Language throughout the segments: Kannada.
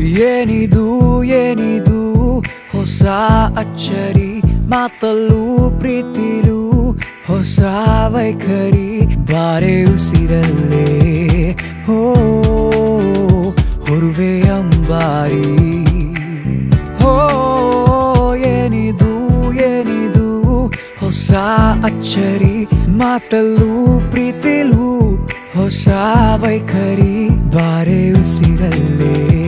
ಏನಿದು ಏನಿದು? ಹೊಸ ಅಚ್ಚರಿ, ಮಾತಲ್ಲೂ ಪ್ರೀತಿಲೂ. ಹೊಸ ವೈಖರಿ, ಬಾರೆ ಉಸಿರಲ್ಲೇ. ಹೋ, ಹೊರುವೆ ಅಂಬಾರಿ. ಏನಿದು ಏನಿದು? ಹೊಸ ಅಚ್ಚರಿ, ಮಾತಲ್ಲೂ ಪ್ರೀತಿಲೂ. ಹೊಸ ವೈಖರಿ, ಬಾರೆ ಉಸಿರಲ್ಲೇ.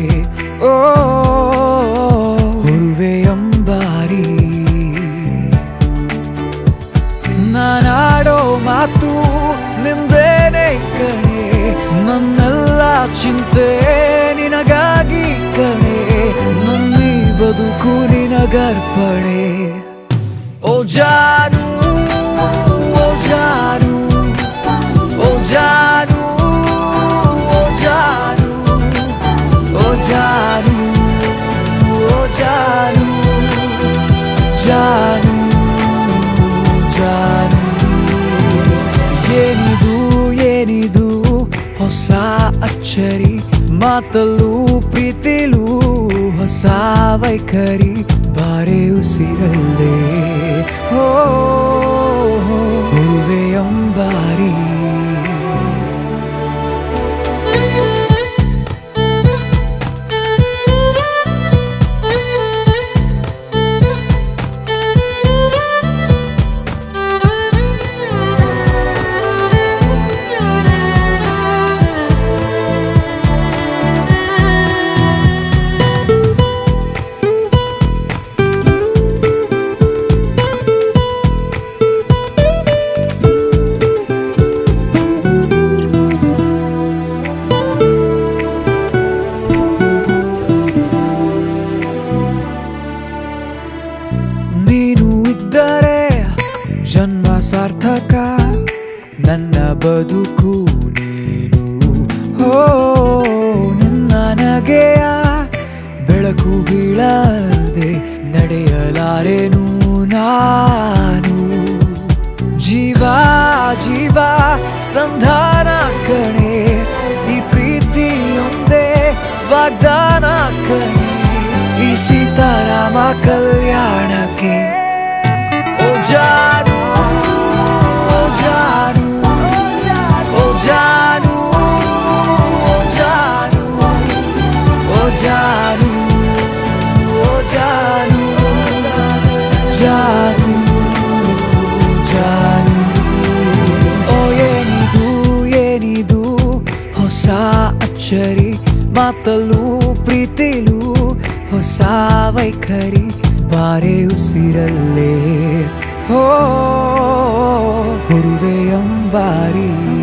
ಚಿಂತೆ ನಿನಗಾಗಿ ಕಣೆ ನನ್ನಿ ಬದುಕು ನಿನಗರ್ಪಣೆ. ಓ ಜಾನು ಮಾತಲ್ಲೂ ಪ್ರೀತಿಲೂ ಹೊಸ ವೈಖರಿ ಬಾರೆ ಉಸಿರಲ್ಲೇ ಹೋ ಹೂವೆ ಅಂಬಾರಿ ನನ್ನ ಬದುಕು ನೀನು. ಓ, ನನ್ನ ನಗೆಯ ಬೆಳಕು ಬೀಳದೆ ನಡೆಯಲಾರೆನು ನಾನು. ಜೀವ ಜೀವ, ಸಂಧಾನ ಕಣೆ, ಈ ಪ್ರೀತಿಯೊಂದೇ ವಾಗ್ದಾನ ಕಣೆ, ಈ ಸೀತಾರಾಮ ಕಲ್ಯಾಣಕ್ಕೆ. ಓ ಜಾನು ಅಚ್ಚರಿ ಮಾತಲ್ಲೂ ಪ್ರೀತಿಲೂ ಹೊಸ ವೈಖರಿ ಬಾರೆ ಉಸಿರಲ್ಲೇ. ಹೋ ಹುರುವೆ ಅಂಬಾರಿ.